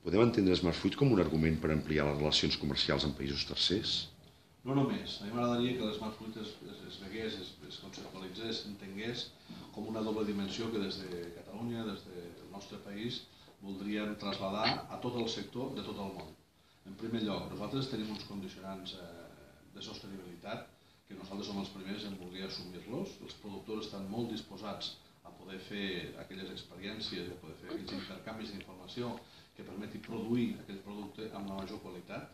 Podem entendre Smart Fruit com un argument per ampliar les relacions comercials amb països tercers? No només. A mi m'agradaria que l'Smart Fruit es, es, es vegués, es, es conceptualitzés, s'entengués com una doble dimensió que des de Catalunya, des del nostre país, voldríem traslladar a tot el sector de tot el món. En primer lloc, nosaltres tenim uns condicionants eh, de sostenibilitat que nosaltres som els primers en voler assumir-los. Els productors estan molt disposats a poder fer aquelles experiències, a poder fer aquells intercanvis d'informació que permeti produir aquell producte amb la major qualitat,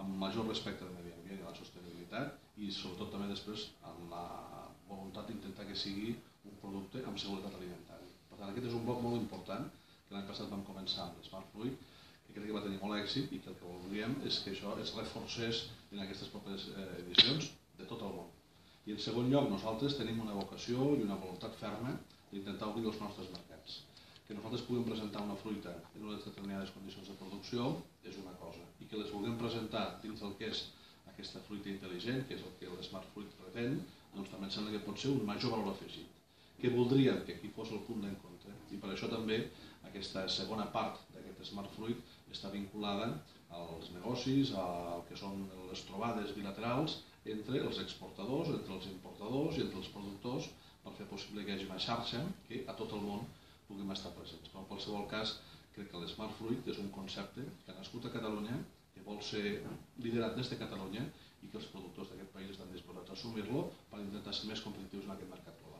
amb major respecte al medi ambient i a la sostenibilitat i sobretot també després amb la voluntat d'intentar que sigui un producte amb seguretat alimentària. Per tant, aquest és un bloc molt important que l'any passat vam començar amb l'Smart Fluid que crec que va tenir molt èxit i que el que voldríem és que això es reforcés en aquestes properes eh, edicions de tot el món. I en segon lloc, nosaltres tenim una vocació i una voluntat ferma d'intentar obrir els nostres mercats. Que nosaltres puguem presentar una fruita en unes determinades condicions de producció és una cosa, i que les vulguem presentar dins del que és aquesta fruita intel·ligent, que és el que l'Smart Fruit pretén, doncs també em sembla que pot ser un major valor afegit. Que voldríem que aquí fos el punt d'encontre, i per això també aquesta segona part d'aquest Smart Fruit està vinculada als negocis, al que són les trobades bilaterals entre els exportadors, entre els importadors i entre els productors per fer possible que hi hagi una xarxa que a tot el món puguem estar qualsevol cas, crec que l'Smart Fruit és un concepte que ha nascut a Catalunya, que vol ser liderat des de Catalunya i que els productors d'aquest país estan disposats a assumir-lo per intentar ser més competitius en aquest mercat global.